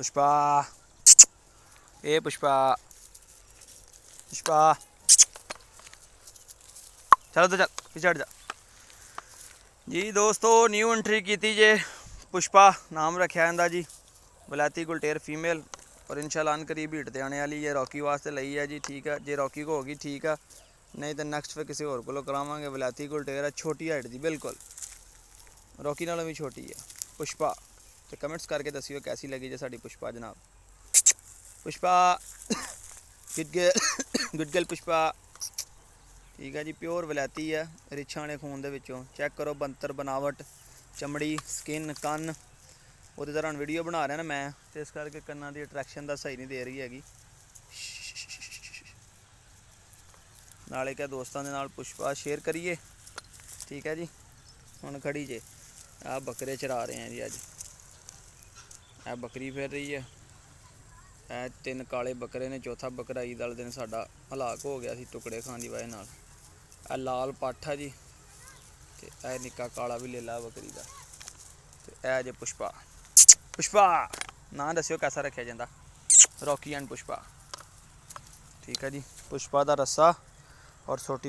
ਪੁਸ਼ਪਾ ਇਹ ਪੁਸ਼ਪਾ ਪੁਸ਼ਪਾ ਚਲੋ ਤੇ ਚੱਲ ਪਿੱਛੇ ਹਟ ਜਾ ਜੀ ਦੋਸਤੋ ਨਿਊ ਐਂਟਰੀ ਕੀਤੀ ਜੇ ਪੁਸ਼ਪਾ ਨਾਮ ਰੱਖਿਆ ਇਹਦਾ ਜੀ ਬਲਾਤੀ ਗੁਲਟੇਰ ਫੀਮੇਲ ਔਰ ਇਨਸ਼ਾਅੱਲਾ ਅਨ ਕਰੀਬ ਹੀਟ ਤੇ ਆਣੇ ਵਾਲੀ ਹੈ ਰੌਕੀ ਵਾਸਤੇ ਲਈ ਹੈ ਜੀ ਠੀਕ ਹੈ ਜੇ ਰੌਕੀ ਕੋ ਹੋਗੀ ਠੀਕ ਆ ਨਹੀਂ ਤਾਂ ਨੈਕਸਟ ਫਿਰ ਕਿਸੇ ਹੋਰ ਕੋਲੋਂ ਕਰਾਵਾਂਗੇ ਬਲਾਤੀ ਗੁਲਟੇਰ ਹੈ ਛੋਟੀ ਹਾਈਟ ਦੀ ਬਿਲਕੁਲ ਰੌਕੀ ਨਾਲੋਂ ਵੀ ਛੋਟੀ ਹੈ ਪੁਸ਼ਪਾ ਤੇ ਕਮੈਂਟਸ ਕਰਕੇ ਦੱਸਿਓ ਕੈਸੀ ਲੱਗੀ ਜੇ ਸਾਡੀ ਪੁਸ਼ਪਾ ਜਨਾਬ। Pushpa, good girl good girl Pushpa. ਠੀਕ ਹੈ ਜੀ ਪਿਓਰ ਵਲੈਤੀ ਹੈ ਰਿਛਾਂ ਵਾਲੇ ਖੂਨ ਦੇ ਵਿੱਚੋਂ। ਚੈੱਕ ਕਰੋ ਬੰਤਰ, ਬਨਾਵਟ, ਚਮੜੀ ਸਕਿਨ ਕੰਨ। ਉਹਦੇ ਦੌਰਾਨ ਵੀਡੀਓ ਬਣਾ ਰਿਹਾ ਨਾ ਮੈਂ, ਤੇ ਇਸ ਕਰਕੇ ਕੰਨਾਂ ਦੀ ਅਟਰੈਕਸ਼ਨ ਦਾ ਸਹੀ ਨਹੀਂ ਦੇ ਰਹੀ ਹੈਗੀ। ਨਾਲੇ ਕਿਆ ਦੋਸਤਾਂ ਦੇ ਨਾਲ ਪੁਸ਼ਪਾ ਸ਼ੇਅਰ ਕਰੀਏ। ਠੀਕ ਹੈ ਜੀ, ਹੁਣ ਖੜੀ ਜੇ। ਆ ਬੱਕਰੇ ਚਰਾ ਰਹੇ ਆ ਜੀ ਅੱਜ। ਇਹ ਬੱਕਰੀ ਫਿਰ ਰਹੀ ਹੈ। ਇਹ ਤਿੰਨ ਕਾਲੇ ਬੱਕਰੇ ਨੇ, ਚੌਥਾ ਬੱਕਰਾ ਈਦ ਵਾਲੇ ਦਿਨ ਸਾਡਾ ਹਲਾਕ ਹੋ ਗਿਆ ਸੀ ਟੁਕੜੇ ਖਾਣ ਦੀ ਵਜ੍ਹਾ ਨਾਲ। ਇਹ ਲਾਲ ਪੱਠ ਆ ਜੀ ਤੇ ਇਹ ਨਿੱਕਾ ਕਾਲਾ ਵੀ ਲੈ ਲਾ ਬੱਕਰੀ ਦਾ। ਤੇ ਇਹ ਜੇ ਪੁਸ਼ਪਾ। ਪੁਸ਼ਪਾ, ਨਾਂ ਦੱਸਿਓ ਕਿਹਦਾ ਰੱਖਿਆ ਜਾਂਦਾ? Rocky and Pushpa. ਠੀਕ ਹੈ ਜੀ, ਪੁਸ਼ਪਾ ਦਾ ਰੱਸਾ ਔਰ ਛੋਟੀ